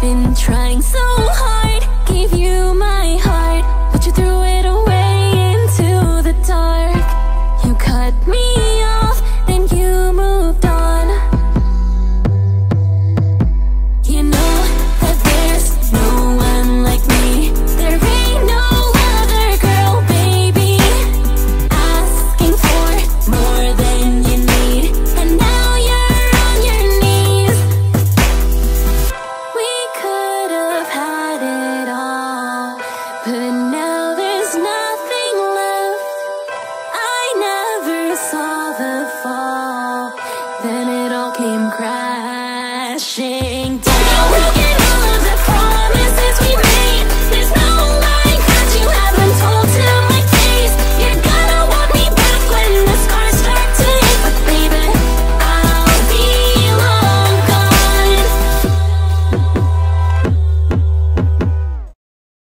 been trying so hard. Gave you my heart But you threw it away into the dark. You cut me saw the fall, then it all came crashing.